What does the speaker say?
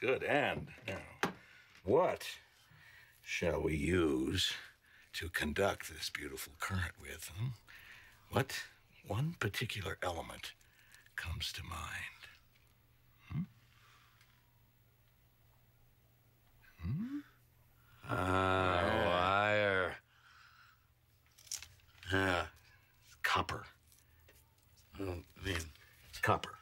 good. And now, what shall we use to conduct this beautiful current with? Hmm? What one particular element comes to mind? Hmm? Hmm? Uh, wire. Yeah, copper. Oh, I mean, it's copper.